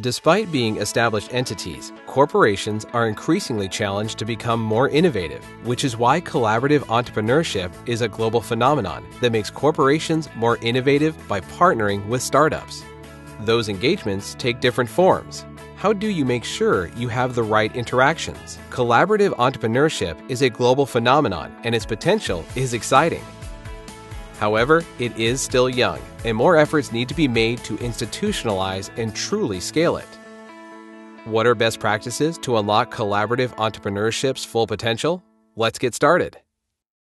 Despite being established entities, corporations are increasingly challenged to become more innovative, which is why collaborative entrepreneurship is a global phenomenon that makes corporations more innovative by partnering with startups. Those engagements take different forms. How do you make sure you have the right interactions? Collaborative entrepreneurship is a global phenomenon and its potential is exciting. However, it is still young, and more efforts need to be made to institutionalize and truly scale it. What are best practices to unlock collaborative entrepreneurship's full potential? Let's get started.